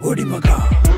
折り曲が